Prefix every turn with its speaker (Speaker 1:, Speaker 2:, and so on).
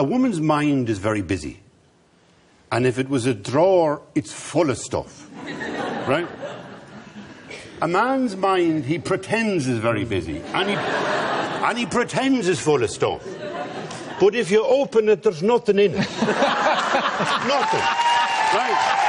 Speaker 1: a woman's mind is very busy. And if it was a drawer, it's full of stuff. right? A man's mind, he pretends is very busy. And he, and he pretends is full of stuff. But if you open it, there's nothing in it. nothing. Right?